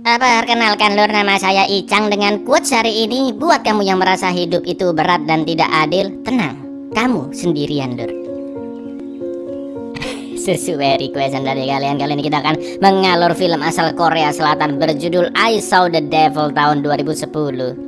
Perkenalkan lur nama saya Icang dengan quotes hari ini. Buat kamu yang merasa hidup itu berat dan tidak adil Tenang, kamu sendirian lur Sesuai requestan dari kalian Kali ini kita akan mengalur film asal Korea Selatan Berjudul I Saw the Devil tahun 2010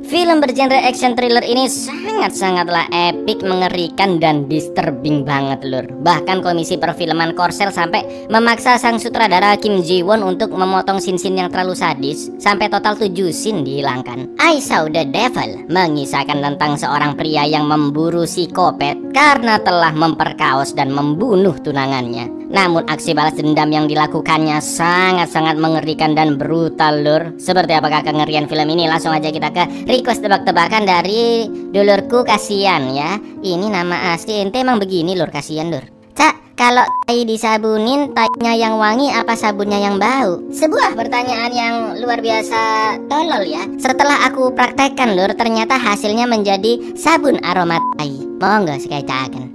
Film bergenre action thriller ini sangat-sangatlah epic, mengerikan, dan disturbing banget lur. Bahkan Komisi Perfilman Korsel sampai memaksa sang sutradara Kim Ji Won untuk memotong sin-sin yang terlalu sadis Sampai total 7 sin dihilangkan. I Saw the Devil mengisahkan tentang seorang pria yang memburu psikopat Karena telah memperkaos dan membunuh tunangannya namun aksi balas dendam yang dilakukannya sangat-sangat mengerikan dan brutal lur. Seperti apakah kengerian film ini? Langsung aja kita ke request tebak-tebakan dari dulurku kasihan ya. Ini nama asli ente emang begini lur. Kasihan lur. Cak kalau tai disabunin tainya yang wangi apa sabunnya yang bau? Sebuah pertanyaan yang luar biasa tolol ya. Setelah aku praktekkan lur ternyata hasilnya menjadi sabun aroma tai. Monggo sekali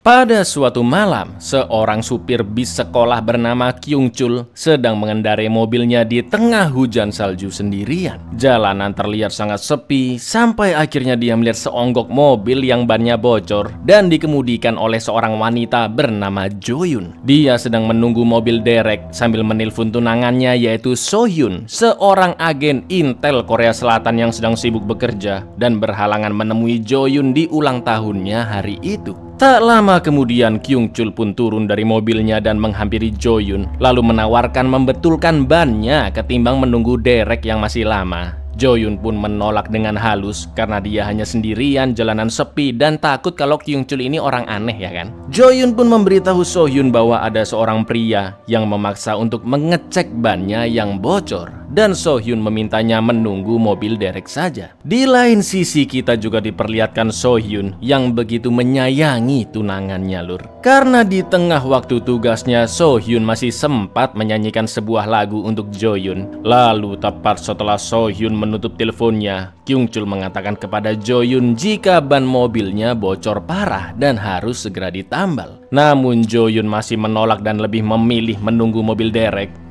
Pada suatu malam, seorang supir bis sekolah bernama Kyung Chul sedang mengendarai mobilnya di tengah hujan salju sendirian. Jalanan terlihat sangat sepi sampai akhirnya dia melihat seonggok mobil yang bannya bocor dan dikemudikan oleh seorang wanita bernama Joyun. Dia sedang menunggu mobil derek sambil menelpon tunangannya yaitu Sohyun, seorang agen Intel Korea Selatan yang sedang sibuk bekerja dan berhalangan menemui Joyun di ulang tahunnya hari itu. Tak lama kemudian Kyung Chul pun turun dari mobilnya dan menghampiri Joyun lalu menawarkan membetulkan bannya ketimbang menunggu derek yang masih lama. Joyun pun menolak dengan halus karena dia hanya sendirian, jalanan sepi dan takut kalau Kyung Chul ini orang aneh ya kan. Joyun pun memberitahu Sohyun bahwa ada seorang pria yang memaksa untuk mengecek bannya yang bocor dan Sohyun memintanya menunggu mobil derek saja. Di lain sisi kita juga diperlihatkan Sohyun yang begitu menyayangi tunangannya lur. Karena di tengah waktu tugasnya Sohyun masih sempat menyanyikan sebuah lagu untuk Joyun. Lalu tepat setelah Sohyun menutup teleponnya, Kyung Chul mengatakan kepada Joyun jika ban mobilnya bocor parah dan harus segera ditambal. Namun Joyun masih menolak dan lebih memilih menunggu mobil derek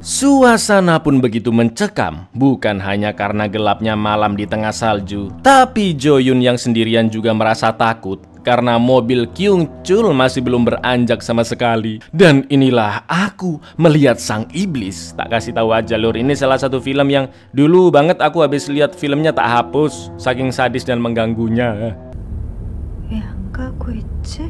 Suasana pun begitu mencekam, bukan hanya karena gelapnya malam di tengah salju, tapi Joyun yang sendirian juga merasa takut karena mobil Kyung Chul masih belum beranjak sama sekali. Dan inilah aku melihat sang iblis. Tak kasih tahu aja lur, ini salah satu film yang dulu banget aku habis lihat filmnya tak hapus, saking sadis dan mengganggunya. Ya, aku itu.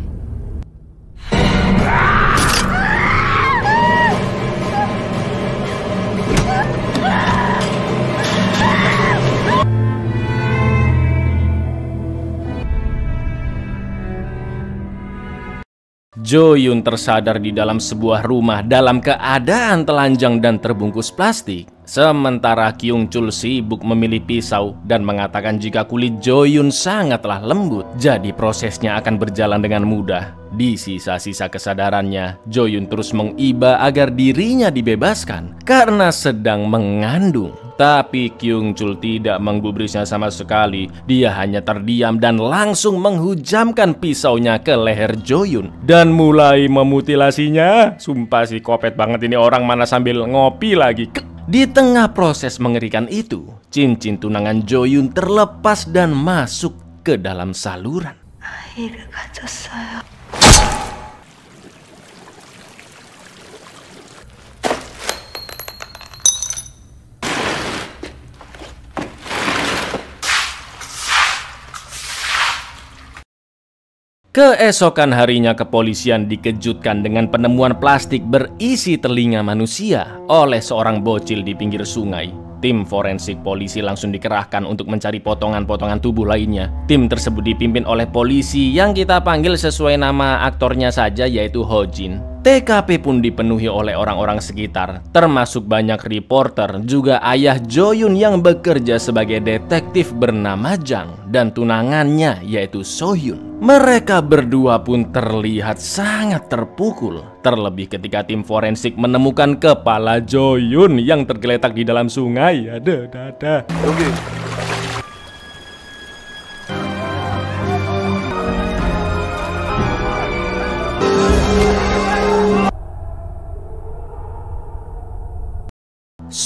Jo Yun tersadar di dalam sebuah rumah dalam keadaan telanjang dan terbungkus plastik. Sementara Kyung Chul sibuk memilih pisau dan mengatakan jika kulit Jo Yun sangatlah lembut, jadi prosesnya akan berjalan dengan mudah. Di sisa-sisa kesadarannya, Jo Yun terus mengiba agar dirinya dibebaskan karena sedang mengandung. Tapi Kyung Chul tidak menggubrisnya sama sekali. Dia hanya terdiam dan langsung menghujamkan pisaunya ke leher Jo Yun dan mulai memutilasinya. Sumpah sih kopet banget ini orang mana sambil ngopi lagi. Di tengah proses mengerikan itu, cincin tunangan Joyun terlepas dan masuk ke dalam saluran. Keesokan harinya kepolisian dikejutkan dengan penemuan plastik berisi telinga manusia oleh seorang bocil di pinggir sungai. Tim forensik polisi langsung dikerahkan untuk mencari potongan-potongan tubuh lainnya. Tim tersebut dipimpin oleh polisi yang kita panggil sesuai nama aktornya saja yaitu Ho Jin. TKP pun dipenuhi oleh orang-orang sekitar, termasuk banyak reporter, juga ayah Joyun yang bekerja sebagai detektif bernama Jang dan tunangannya yaitu Sohyun. Mereka berdua pun terlihat sangat terpukul, terlebih ketika tim forensik menemukan kepala Joyun yang tergeletak di dalam sungai. Ada, ada, 기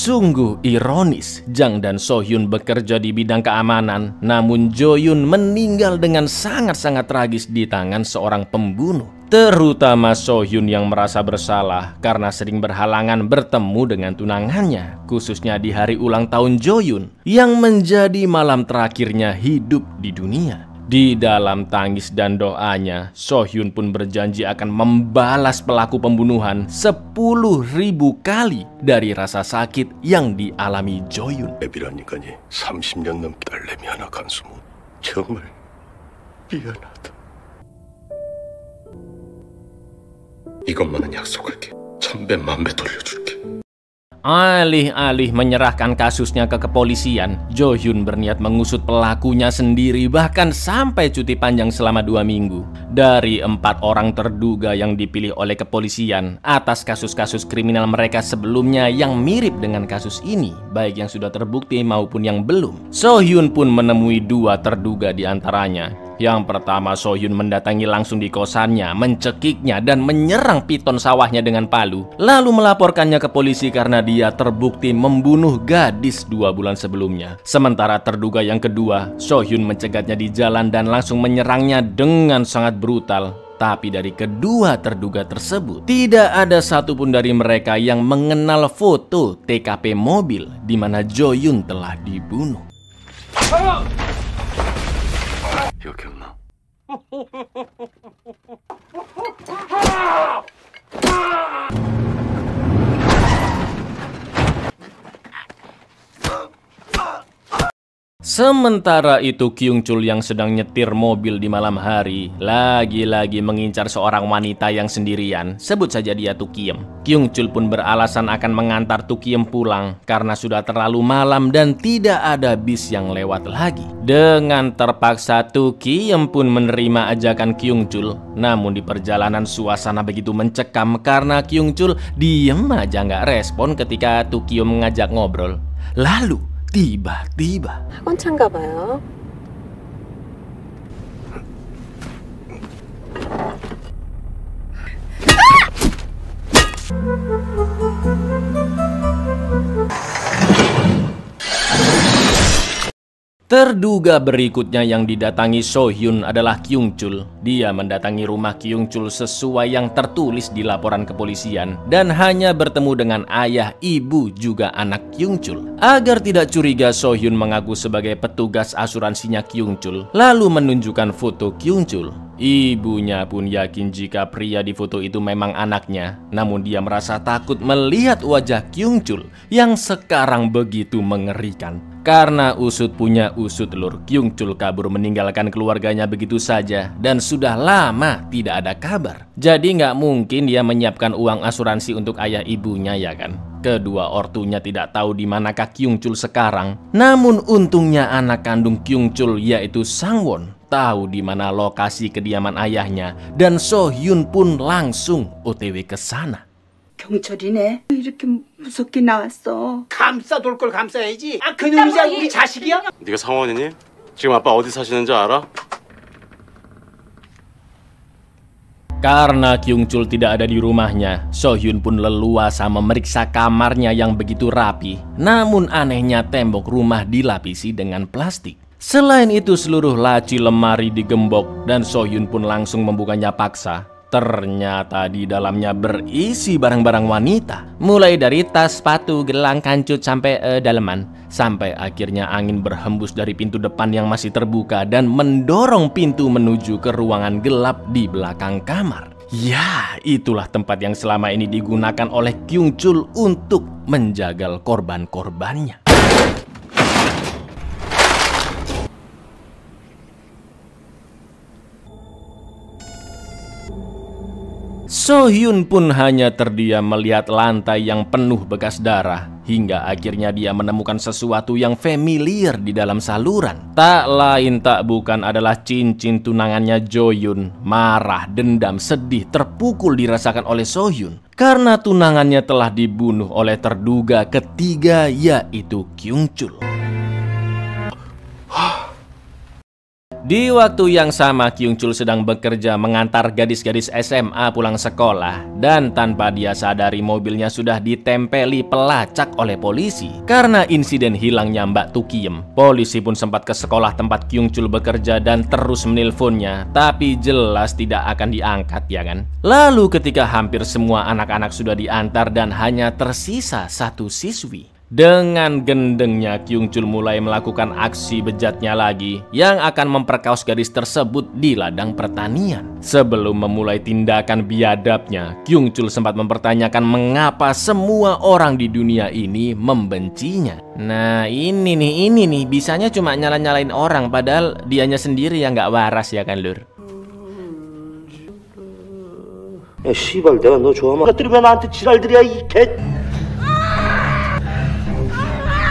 Sungguh ironis, Jang dan Sohyun bekerja di bidang keamanan, namun Joyun meninggal dengan sangat-sangat tragis di tangan seorang pembunuh. Terutama Sohyun yang merasa bersalah karena sering berhalangan bertemu dengan tunangannya, khususnya di hari ulang tahun Joyun yang menjadi malam terakhirnya hidup di dunia. Di dalam tangis dan doanya, Sohyun pun berjanji akan membalas pelaku pembunuhan 10.000 kali dari rasa sakit yang dialami Joyun. 애비란 인간이 30년 넘게 딸내미 하나 간수모 정말 미안하다 이것만은 약속할게 천배 만배 돌려줄게 Alih-alih menyerahkan kasusnya ke kepolisian, Jo Hyun berniat mengusut pelakunya sendiri bahkan sampai cuti panjang selama dua minggu. Dari empat orang terduga yang dipilih oleh kepolisian atas kasus-kasus kriminal mereka sebelumnya yang mirip dengan kasus ini, baik yang sudah terbukti maupun yang belum. So Hyun pun menemui dua terduga di antaranya, yang pertama Sohyun mendatangi langsung di kosannya, mencekiknya dan menyerang piton sawahnya dengan palu. Lalu melaporkannya ke polisi karena dia terbukti membunuh gadis dua bulan sebelumnya. Sementara terduga yang kedua, Sohyun mencegatnya di jalan dan langsung menyerangnya dengan sangat brutal. Tapi dari kedua terduga tersebut, tidak ada satupun dari mereka yang mengenal foto TKP mobil di mana Joyun telah dibunuh. 이거 기억나? Sementara itu Kyung Chul yang sedang nyetir mobil di malam hari Lagi-lagi mengincar seorang wanita yang sendirian. Sebut saja dia Tukiem Kyung Chul pun beralasan akan mengantar Tukiem pulang Karena sudah terlalu malam dan tidak ada bis yang lewat lagi. Dengan terpaksa Tukiem pun menerima ajakan Kyung Chul. Namun di perjalanan suasana begitu mencekam Karena Kyung Chul diem aja nggak respon ketika Tukiem mengajak ngobrol. Lalu 띠바 띠바 학원 찬가 봐요 아! Terduga berikutnya yang didatangi Sohyun adalah Kyung Chul. Dia mendatangi rumah Kyung Chul sesuai yang tertulis di laporan kepolisian dan hanya bertemu dengan ayah, ibu, juga anak Kyung Chul. Agar tidak curiga, Sohyun mengaku sebagai petugas asuransinya Kyung Chul, lalu menunjukkan foto Kyung Chul. Ibunya pun yakin jika pria di foto itu memang anaknya, namun dia merasa takut melihat wajah Kyung Chul yang sekarang begitu mengerikan. Karena usut punya usut lur, Kyung Chul kabur meninggalkan keluarganya begitu saja dan sudah lama tidak ada kabar. Jadi nggak mungkin dia menyiapkan uang asuransi untuk ayah ibunya ya kan? Kedua ortunya tidak tahu di manakah Kyung Chul sekarang. Namun untungnya anak kandung Kyung Chul yaitu Sangwon tahu di mana lokasi kediaman ayahnya dan So Hyun pun langsung OTW ke sana. 경찰이네. 이렇게 무섭게 나왔어. 감싸돌 걸 감싸야지. 아 그놈이자 우리 자식이야? 네가 상원이니? 지금 아빠 어디 사시는지 알아? Karena Kyung Chul tidak ada di rumahnya, So Hyun pun leluasa memeriksa kamarnya yang begitu rapi. Namun anehnya tembok rumah dilapisi dengan plastik. Selain itu seluruh laci lemari digembok dan So Hyun pun langsung membukanya paksa. Ternyata di dalamnya berisi barang-barang wanita. Mulai dari tas, sepatu, gelang, kancut sampai eh, daleman. Sampai akhirnya angin berhembus dari pintu depan yang masih terbuka Dan mendorong pintu menuju ke ruangan gelap di belakang kamar. Ya, itulah tempat yang selama ini digunakan oleh Kyung Chul untuk menjagal korban-korbannya So Hyun pun hanya terdiam melihat lantai yang penuh bekas darah hingga akhirnya dia menemukan sesuatu yang familiar di dalam saluran. Tak lain tak bukan adalah cincin tunangannya Joyun. Marah, dendam, sedih, terpukul dirasakan oleh Sohyun karena tunangannya telah dibunuh oleh terduga ketiga yaitu Kyung Di waktu yang sama Kyung Chul sedang bekerja mengantar gadis-gadis SMA pulang sekolah dan tanpa dia sadari mobilnya sudah ditempeli pelacak oleh polisi karena insiden hilangnya Mbak Tukiem. Polisi pun sempat ke sekolah tempat Kyung Chul bekerja dan terus menelponnya tapi jelas tidak akan diangkat ya kan. Lalu ketika hampir semua anak-anak sudah diantar dan hanya tersisa satu siswi dengan gendengnya, Kyung Chul mulai melakukan aksi bejatnya lagi yang akan memperkaos gadis tersebut di ladang pertanian. Sebelum memulai tindakan biadabnya, Kyung Chul sempat mempertanyakan mengapa semua orang di dunia ini membencinya. Nah ini nih, ini nih, bisanya cuma nyala-nyalain orang padahal dianya sendiri yang nggak waras ya kan lur? 야 씨발 내가 너 좋아하면 것들이 왜 나한테 지랄들이야 이 개.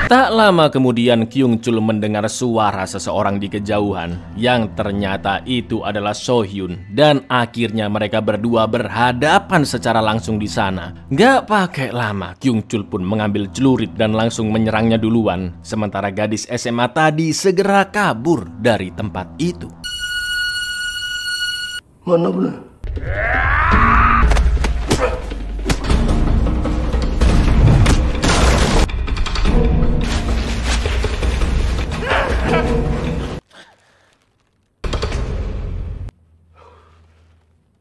Tak lama kemudian Kyung Chul mendengar suara seseorang di kejauhan. Yang ternyata itu adalah So Hyun. Dan akhirnya mereka berdua berhadapan secara langsung di sana. Gak pakai lama Kyung Chul pun mengambil celurit dan langsung menyerangnya duluan. Sementara gadis SMA tadi segera kabur dari tempat itu. 만나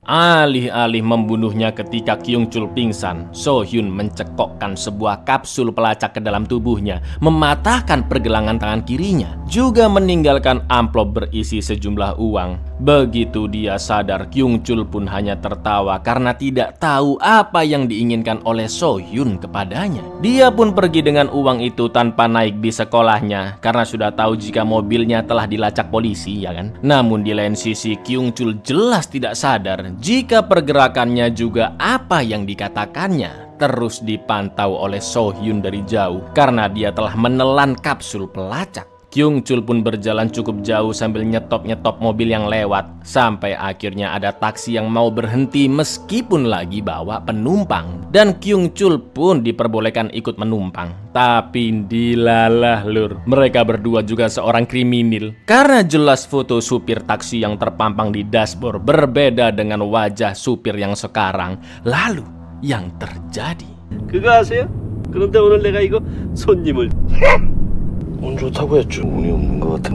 Alih-alih membunuhnya ketika Kyung Chul pingsan, So Hyun mencekokkan sebuah kapsul pelacak ke dalam tubuhnya, mematahkan pergelangan tangan kirinya, juga meninggalkan amplop berisi sejumlah uang. Begitu dia sadar, Kyung Chul pun hanya tertawa karena tidak tahu apa yang diinginkan oleh So Hyun kepadanya. Dia pun pergi dengan uang itu tanpa naik bis sekolahnya karena sudah tahu jika mobilnya telah dilacak polisi, ya kan? Namun di lain sisi, Kyung Chul jelas tidak sadar jika pergerakannya juga apa yang dikatakannya terus dipantau oleh So Hyun dari jauh karena dia telah menelan kapsul pelacak. Kyung Chul pun berjalan cukup jauh sambil nyetop-nyetop mobil yang lewat sampai akhirnya ada taksi yang mau berhenti meskipun lagi bawa penumpang dan Kyung Chul pun diperbolehkan ikut menumpang. Tapi dilalah lur, mereka berdua juga seorang kriminal karena jelas foto supir taksi yang terpampang di dashboard berbeda dengan wajah supir yang sekarang. Lalu yang terjadi 그거 아세요? 그런데 오늘 내가 이거 손님을 운 좋다고 했죠. 운이 없는 것 같아.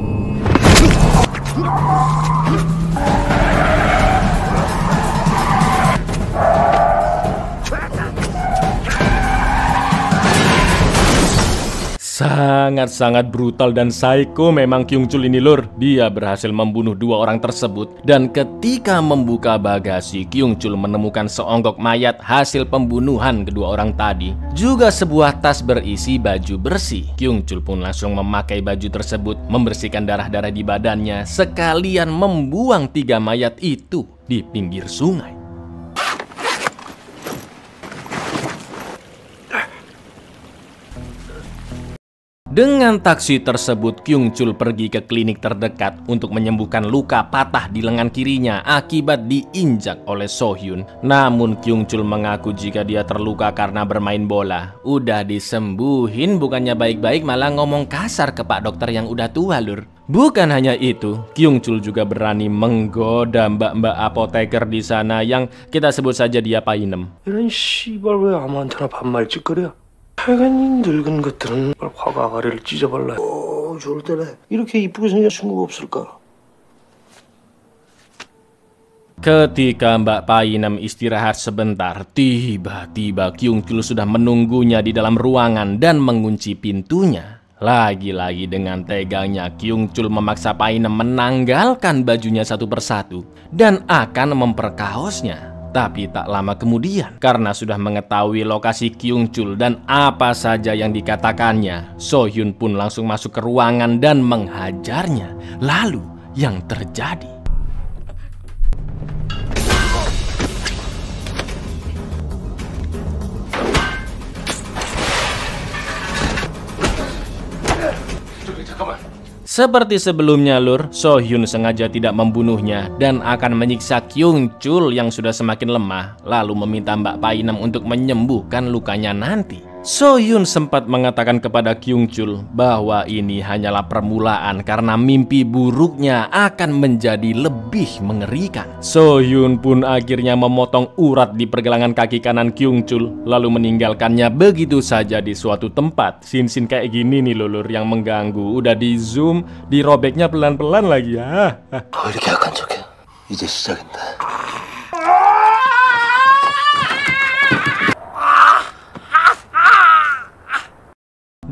Sangat-sangat brutal dan psycho memang Kyung Chul ini lur. Dia berhasil membunuh dua orang tersebut dan ketika membuka bagasi Kyung Chul menemukan seonggok mayat hasil pembunuhan kedua orang tadi. Juga sebuah tas berisi baju bersih. Kyung Chul pun langsung memakai baju tersebut membersihkan darah-darah di badannya sekalian membuang tiga mayat itu di pinggir sungai. Dengan taksi tersebut, Kyung Chul pergi ke klinik terdekat untuk menyembuhkan luka patah di lengan kirinya akibat diinjak oleh So Hyun. Namun Kyung Chul mengaku jika dia terluka karena bermain bola. Udah disembuhin bukannya baik-baik malah ngomong kasar ke pak dokter yang udah tua lur. Bukan hanya itu, Kyung Chul juga berani menggoda mbak-mbak apoteker di sana yang kita sebut saja dia Painem. 이런 씨발 왜 아무한테나 반말짓거려? 하여간 이 늙은 것들은 화가 아가리를 찢어발라. 오, 좋을 때네. 이렇게 이쁘게 생긴 친구가 없을까? Ketika Mbak Painem istirahat sebentar, tiba-tiba Kyung Chul sudah menunggunya di dalam ruangan dan mengunci pintunya. Lagi-lagi dengan teganya Kyung Chul memaksa Painem menanggalkan bajunya satu persatu dan akan memperkaosnya. Tapi tak lama kemudian, karena sudah mengetahui lokasi Kyung Chul dan apa saja yang dikatakannya, So Hyun pun langsung masuk ke ruangan dan menghajarnya. Lalu, yang terjadi Seperti sebelumnya Lur, So Hyun sengaja tidak membunuhnya dan akan menyiksa Kyung Chul yang sudah semakin lemah, lalu meminta Mbak Painam untuk menyembuhkan lukanya nanti. So Yun sempat mengatakan kepada Kyung Chul bahwa ini hanyalah permulaan karena mimpi buruknya akan menjadi lebih mengerikan. So Yun pun akhirnya memotong urat di pergelangan kaki kanan Kyung Chul lalu meninggalkannya begitu saja di suatu tempat. Sin-sin kayak gini nih lulur yang mengganggu. Udah di zoom, dirobeknya pelan-pelan lagi ya.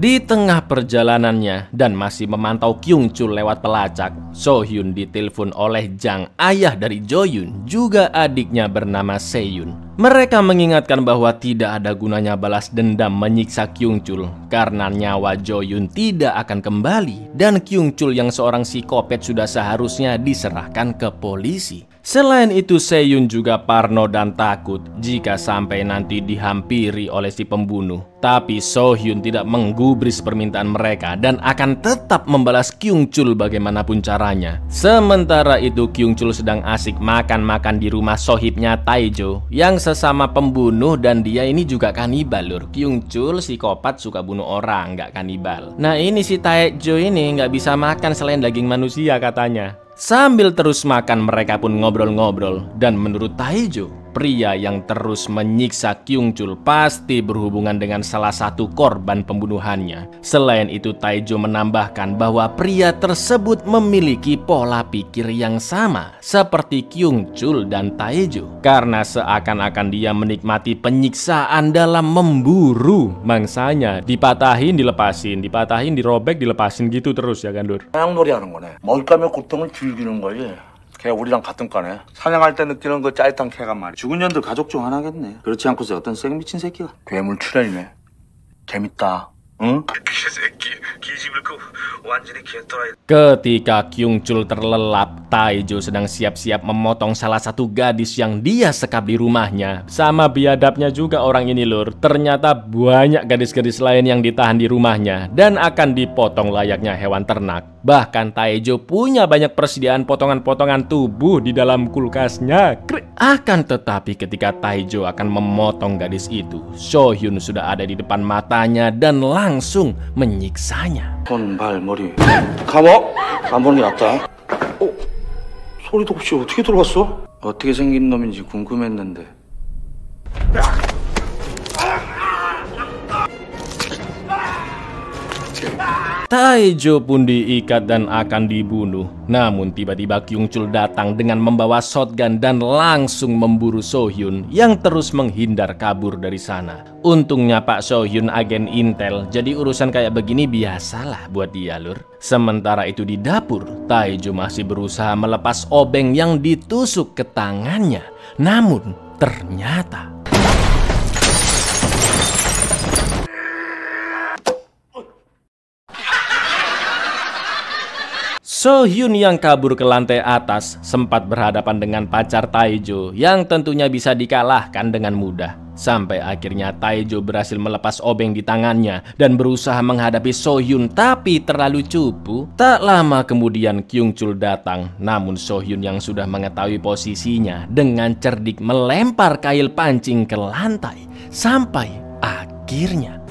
Di tengah perjalanannya dan masih memantau Kyung Chul lewat pelacak, So Hyun ditelepon oleh Jang, ayah dari Jo Yun, juga adiknya bernama Seyun. Mereka mengingatkan bahwa tidak ada gunanya balas dendam menyiksa Kyung Chul karena nyawa Jo Yun tidak akan kembali dan Kyung Chul yang seorang psikopat sudah seharusnya diserahkan ke polisi. Selain itu Seyun juga parno dan takut jika sampai nanti dihampiri oleh si pembunuh. Tapi So Hyun tidak menggubris permintaan mereka dan akan tetap membalas Kyung Chul bagaimanapun caranya. Sementara itu Kyung Chul sedang asik makan-makan di rumah sohibnya Taejo yang sesama pembunuh dan dia ini juga kanibal lur. Kyung Chul psikopat suka bunuh orang nggak kanibal. Nah ini si Taejo ini nggak bisa makan selain daging manusia katanya. Sambil terus makan mereka pun ngobrol-ngobrol. Dan menurut Taejo, pria yang terus menyiksa Kyung Chul pasti berhubungan dengan salah satu korban pembunuhannya. Selain itu Taejo menambahkan bahwa pria tersebut memiliki pola pikir yang sama seperti Kyung Chul dan Taejo karena seakan-akan dia menikmati penyiksaan dalam memburu. Mangsanya dipatahin dilepasin dipatahin dirobek dilepasin gitu terus ya kan 걔 우리랑 같은 과네. 사냥할 때 느끼는 그 짜릿한 쾌감 말이야. 죽은 년들 가족 중 하나겠네. 그렇지 않고서 어떤 쌩 미친 새끼가 괴물 출연이네. 재밌다. 응? Ketika Kyung Chul terlelap, Taejo sedang siap-siap memotong salah satu gadis yang dia sekap di rumahnya. Sama biadabnya juga orang ini lur, ternyata banyak gadis-gadis lain yang ditahan di rumahnya dan akan dipotong layaknya hewan ternak. Bahkan Taejo punya banyak persediaan potongan-potongan tubuh di dalam kulkasnya. Krik. Akan tetapi ketika Taejo akan memotong gadis itu, Sohyun sudah ada di depan matanya dan langsung menyiksanya. 손, 발, 머리. 감어? 안 보는 게 낫다. 어? 소리도 없이 어떻게 들어갔어? 어떻게 생긴 놈인지 궁금했는데. Taejo pun diikat dan akan dibunuh. Namun tiba-tiba Kyung Chul datang dengan membawa shotgun dan langsung memburu Sohyun yang terus menghindar kabur dari sana. Untungnya Pak Sohyun agen Intel, jadi urusan kayak begini biasalah buat dia lur. Sementara itu di dapur, Taejo masih berusaha melepas obeng yang ditusuk ke tangannya. Namun ternyata So Hyun yang kabur ke lantai atas sempat berhadapan dengan pacar Taejo yang tentunya bisa dikalahkan dengan mudah. Sampai akhirnya Taejo berhasil melepas obeng di tangannya dan berusaha menghadapi So Hyun tapi terlalu cupu. Tak lama kemudian Kyung Chul datang, namun So Hyun yang sudah mengetahui posisinya dengan cerdik melempar kail pancing ke lantai sampai akhirnya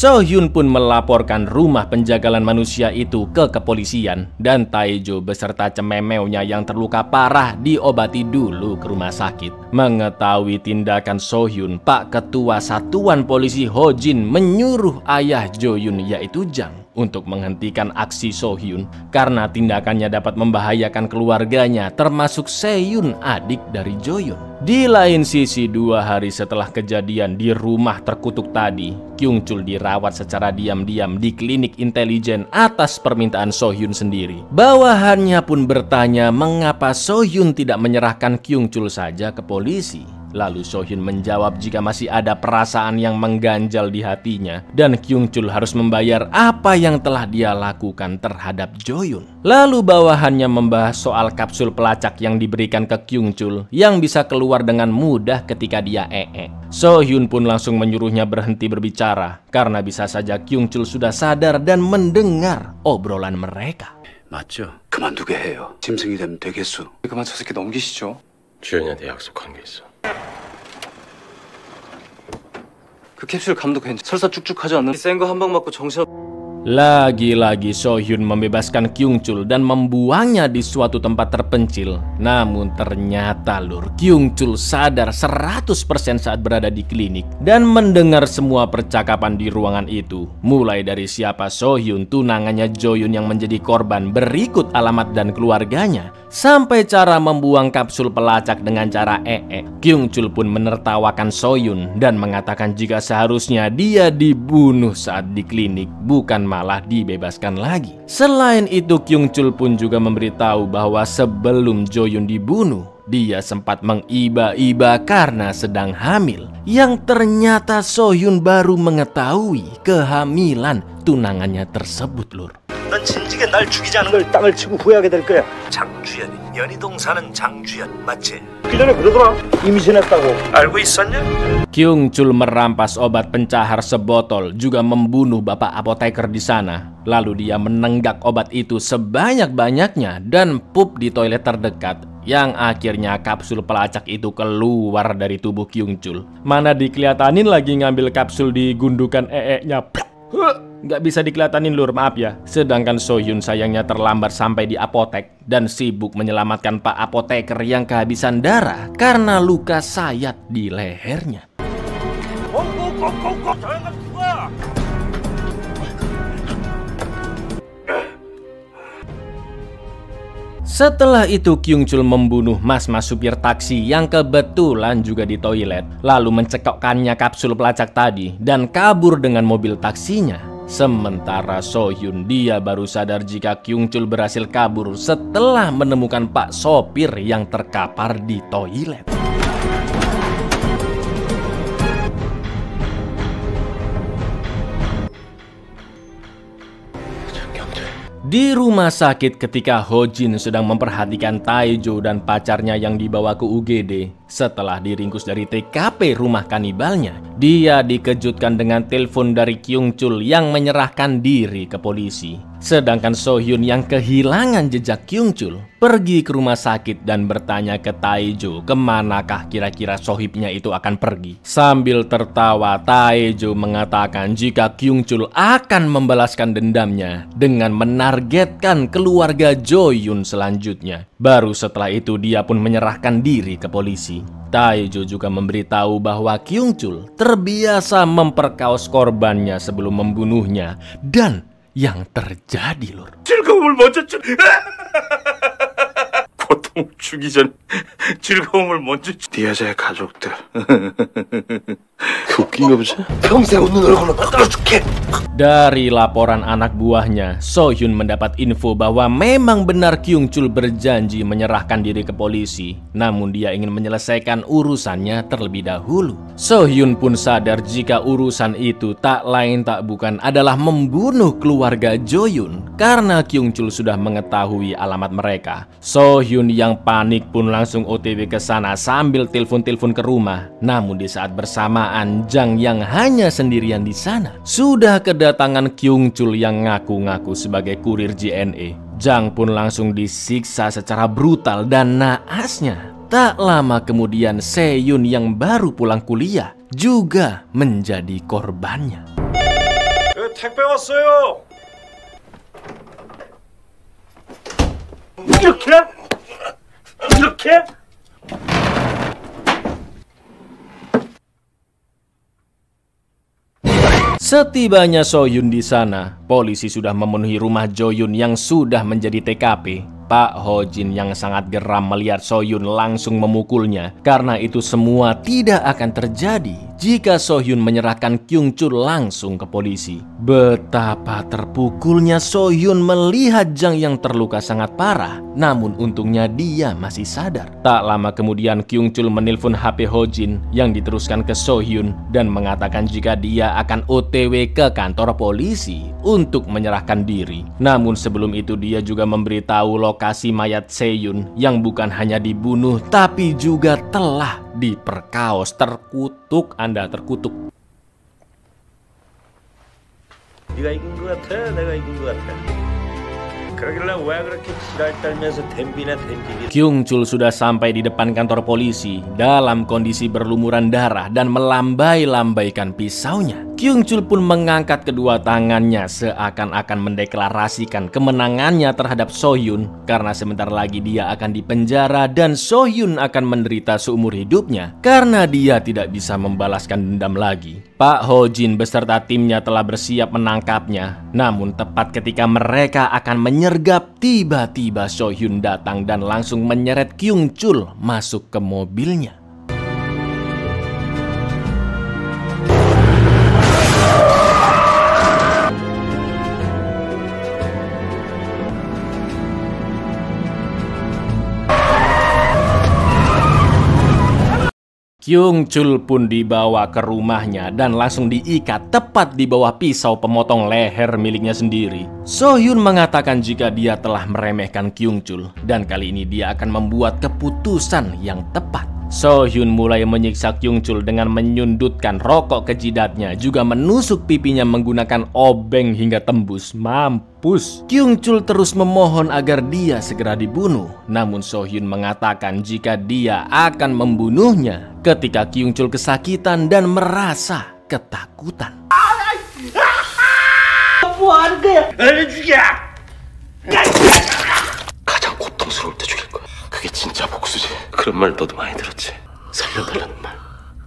So Hyun pun melaporkan rumah penjagalan manusia itu ke kepolisian dan Taejo beserta cememeunya yang terluka parah diobati dulu ke rumah sakit. Mengetahui tindakan So Hyun, Pak Ketua Satuan Polisi Ho Jin menyuruh ayah Jo Yun yaitu Jang untuk menghentikan aksi So Hyun karena tindakannya dapat membahayakan keluarganya termasuk Seyun adik dari Jo Yun. Di lain sisi dua hari setelah kejadian di rumah terkutuk tadi, Kyung Chul dirawat secara diam-diam di klinik intelijen atas permintaan So Hyun sendiri. Bawahannya pun bertanya mengapa So Hyun tidak menyerahkan Kyung Chul saja ke polisi. Lalu Sohyun menjawab jika masih ada perasaan yang mengganjal di hatinya dan Kyung Chul harus membayar apa yang telah dia lakukan terhadap Joyun. Lalu bawahannya membahas soal kapsul pelacak yang diberikan ke Kyung Chul yang bisa keluar dengan mudah ketika dia ee. Sohyun pun langsung menyuruhnya berhenti berbicara karena bisa saja Kyung Chul sudah sadar dan mendengar obrolan mereka. 맞죠? 그만두게 해요. 짐승이 되면 되겠소. 그만 저 새끼 넘기시죠. 주연이한테 약속한 게 있어. 그 캡슐 감도 괜찮. 설사 쭉쭉하지 않는 센 거 한 방 맞고 정신. Lagi-lagi Sohyun membebaskan Kyung Chul dan membuangnya di suatu tempat terpencil. Namun ternyata lur, Kyung Chul sadar 100% saat berada di klinik dan mendengar semua percakapan di ruangan itu. Mulai dari siapa Sohyun, tunangannya Joyun yang menjadi korban, berikut alamat dan keluarganya, sampai cara membuang kapsul pelacak dengan cara ee. Kyung Chul pun menertawakan Soyun dan mengatakan jika seharusnya dia dibunuh saat di klinik, bukan malah dibebaskan lagi. Selain itu, Kyung Chul pun juga memberitahu bahwa sebelum Joyun dibunuh, dia sempat mengiba-iba karena sedang hamil. Yang ternyata Sohyun baru mengetahui kehamilan tunangannya tersebut, lur. 넌 진즉에 날 죽이지 않은 걸 땅을 치고 후회하게 될 거야. 장주연이 연희동 사는 장주연 맞지? 그 전에 그러더라. 임신했다고. 알고 있었냐? Kyung Chul merampas obat pencahar sebotol juga membunuh bapak apoteker di sana. Lalu dia menenggak obat itu sebanyak-banyaknya dan pup di toilet terdekat yang akhirnya kapsul pelacak itu keluar dari tubuh Kyung Chul. Mana dikelihatanin lagi ngambil kapsul di gundukan ee-nya. Nggak bisa dikelihatanin lur, maaf ya. Sedangkan Sohyun sayangnya terlambat sampai di apotek dan sibuk menyelamatkan Pak Apoteker yang kehabisan darah karena luka sayat di lehernya. Setelah itu Kyung Chul membunuh mas-mas supir taksi yang kebetulan juga di toilet Lalu mencekokkannya kapsul pelacak tadi dan kabur dengan mobil taksinya Sementara Sohyun dia baru sadar jika Kyung Chul berhasil kabur setelah menemukan pak sopir yang terkapar di toilet. Di rumah sakit ketika Ho Jin sedang memperhatikan Taejo dan pacarnya yang dibawa ke UGD setelah diringkus dari TKP rumah kanibalnya, dia dikejutkan dengan telepon dari Kyung Chul yang menyerahkan diri ke polisi. Sedangkan Sohyun yang kehilangan jejak Kyung Chul pergi ke rumah sakit dan bertanya ke Taejo ke manakah kira-kira sohibnya itu akan pergi. Sambil tertawa, Taejo mengatakan jika Kyung Chul akan membalaskan dendamnya dengan menargetkan keluarga Joyun selanjutnya. Baru setelah itu dia pun menyerahkan diri ke polisi. Taejo juga memberitahu bahwa Kyung Chul terbiasa memperkaos korbannya sebelum membunuhnya dan yang terjadi lur. 즐거움을 먼저 주. 고통 주기 전 즐거움을 먼저 주. 네 여자의 가족들. 웃긴가 보지? 평생 웃는 얼굴로 만들어 줄게. Dari laporan anak buahnya, Sohyun mendapat info bahwa memang benar Kyung Chul berjanji menyerahkan diri ke polisi. Namun dia ingin menyelesaikan urusannya terlebih dahulu. Sohyun pun sadar jika urusan itu tak lain tak bukan adalah membunuh keluarga Joyun karena Kyung Chul sudah mengetahui alamat mereka. Sohyun yang panik pun langsung OTW ke sana sambil telepon-telepon ke rumah. Namun di saat bersamaan, Jang yang hanya sendirian di sana sudah kedatangan Kyung Chul yang ngaku-ngaku sebagai kurir JNE. Jang pun langsung disiksa secara brutal dan naasnya. Tak lama kemudian Seyun yang baru pulang kuliah juga menjadi korbannya. 택배 왔어요. 이렇게? 이렇게? Setibanya Soyun di sana, polisi sudah memenuhi rumah Joyun yang sudah menjadi TKP. Pak Hojin yang sangat geram melihat Soyun langsung memukulnya karena itu semua tidak akan terjadi jika Sohyun menyerahkan Kyung Chul langsung ke polisi. Betapa terpukulnya Sohyun melihat Jang yang terluka sangat parah, namun untungnya dia masih sadar. Tak lama kemudian Kyung Chul menelpon HP Ho Jin yang diteruskan ke Sohyun dan mengatakan jika dia akan OTW ke kantor polisi untuk menyerahkan diri. Namun sebelum itu dia juga memberitahu lokasi mayat Seyun yang bukan hanya dibunuh tapi juga telah diperkaos terkutuk Anda terkutuk Kyung Chul sudah sampai di depan kantor polisi dalam kondisi berlumuran darah dan melambai-lambaikan pisaunya. Kyung Chul pun mengangkat kedua tangannya seakan-akan mendeklarasikan kemenangannya terhadap Sohyun karena sebentar lagi dia akan dipenjara dan Sohyun akan menderita seumur hidupnya karena dia tidak bisa membalaskan dendam lagi. Pak Ho Jin beserta timnya telah bersiap menangkapnya. Namun tepat ketika mereka akan menyergap, tiba-tiba Sohyun datang dan langsung menyeret Kyung Chul masuk ke mobilnya. Kyung Chul pun dibawa ke rumahnya dan langsung diikat tepat di bawah pisau pemotong leher miliknya sendiri. Sohyun mengatakan jika dia telah meremehkan Kyung Chul dan kali ini dia akan membuat keputusan yang tepat. Sohyun mulai menyiksa Kyung Chul dengan menyundutkan rokok ke jidatnya juga menusuk pipinya menggunakan obeng hingga tembus. Mampus. Kyung Chul terus memohon agar dia segera dibunuh. Namun Sohyun mengatakan jika dia akan membunuhnya ketika Kyung Chul kesakitan dan merasa ketakutan. 뭐하 진짜 복수지. 그런 말 너도 많이 들었지. 살려달라는 말.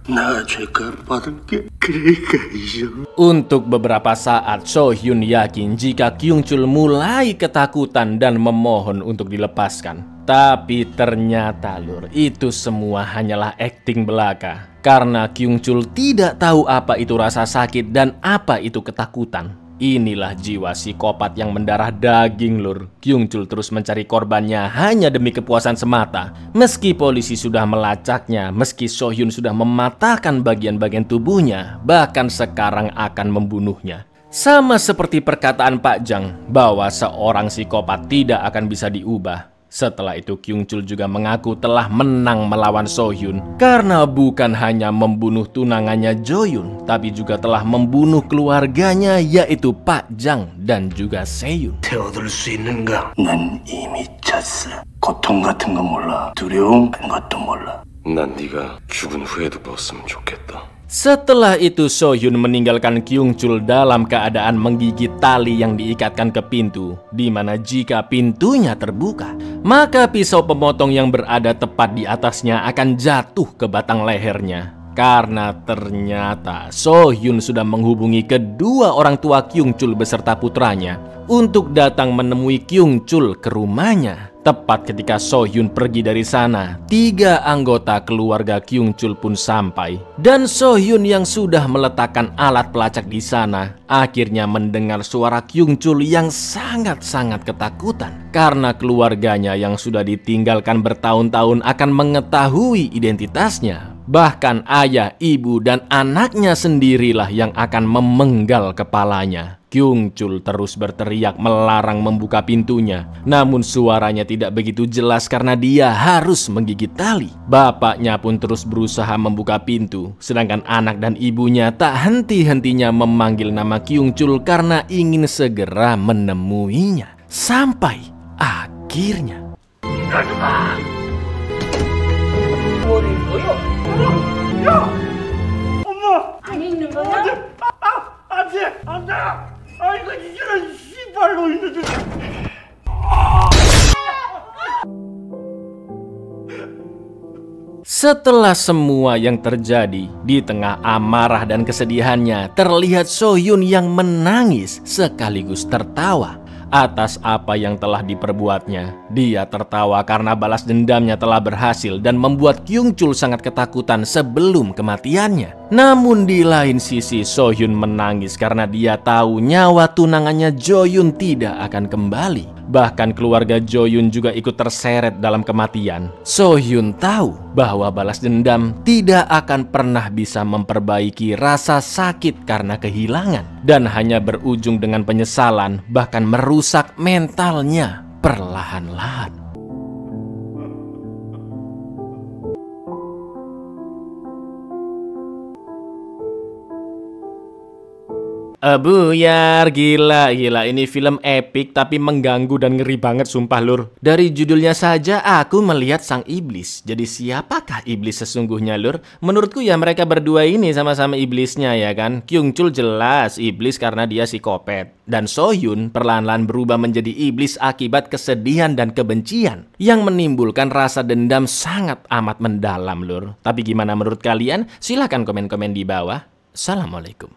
나 죄값 받을게 그러니까 이제 Untuk beberapa saat Sohyun yakin jika Kyung Chul mulai ketakutan dan memohon untuk dilepaskan. Tapi ternyata lur, itu semua hanyalah akting belaka. Karena Kyung Chul tidak tahu apa itu rasa sakit dan apa itu ketakutan. Inilah jiwa psikopat yang mendarah daging lur. Kyung Chul terus mencari korbannya hanya demi kepuasan semata. Meski polisi sudah melacaknya, meski Sohyun sudah mematahkan bagian-bagian tubuhnya, bahkan sekarang akan membunuhnya. Sama seperti perkataan Pak Jang bahwa seorang psikopat tidak akan bisa diubah. Setelah itu Kyung Chul juga mengaku telah menang melawan Sohyun karena bukan hanya membunuh tunangannya Joyun tapi juga telah membunuh keluarganya yaitu Pak Jang dan juga Seyun. 태워둘 수 있는가? 난 이미 찼어 고통 같은 건 몰라 두려움 같은 것도 몰라 난 네가 죽은 후에도 배웠으면 좋겠다. Setelah itu Sohyun meninggalkan Kyung Chul dalam keadaan menggigit tali yang diikatkan ke pintu di mana jika pintunya terbuka maka pisau pemotong yang berada tepat di atasnya akan jatuh ke batang lehernya karena ternyata Sohyun sudah menghubungi kedua orang tua Kyung Chul beserta putranya untuk datang menemui Kyung Chul ke rumahnya. Tepat ketika Sohyun pergi dari sana, tiga anggota keluarga Kyung Chul pun sampai. Dan Sohyun yang sudah meletakkan alat pelacak di sana, akhirnya mendengar suara Kyung Chul yang sangat-sangat ketakutan. Karena keluarganya yang sudah ditinggalkan bertahun-tahun akan mengetahui identitasnya. Bahkan ayah, ibu, dan anaknya sendirilah yang akan memenggal kepalanya. Kyung Chul terus berteriak melarang membuka pintunya. Namun suaranya tidak begitu jelas karena dia harus menggigit tali. Bapaknya pun terus berusaha membuka pintu. Sedangkan anak dan ibunya tak henti-hentinya memanggil nama Kyung Chul karena ingin segera menemuinya. Sampai akhirnya. 안에 있는 거야? 안돼 안돼 아 이거 이런 씨발로 있는데 Setelah semua yang terjadi, di tengah amarah dan kesedihannya, terlihat Sohyun yang menangis sekaligus tertawa. atas apa yang telah diperbuatnya. Dia tertawa karena balas dendamnya telah berhasil dan membuat Kyung Chul sangat ketakutan sebelum kematiannya. Namun di lain sisi Sohyun menangis karena dia tahu nyawa tunangannya Joyun tidak akan kembali. Bahkan keluarga Joyun juga ikut terseret dalam kematian. Sohyun tahu bahwa balas dendam tidak akan pernah bisa memperbaiki rasa sakit karena kehilangan dan hanya berujung dengan penyesalan bahkan merusak mentalnya perlahan-lahan. Uh, buyar, gila, gila. Ini film epic tapi mengganggu dan ngeri banget sumpah lur. Dari judulnya saja aku melihat sang iblis. Jadi siapakah iblis sesungguhnya lur? Menurutku ya mereka berdua ini sama-sama iblisnya ya kan. Kyung Chul jelas iblis karena dia psikopat. Dan Sohyun perlahan-lahan berubah menjadi iblis akibat kesedihan dan kebencian. Yang menimbulkan rasa dendam sangat amat mendalam lur. Tapi gimana menurut kalian? Silahkan komen-komen di bawah. Assalamualaikum.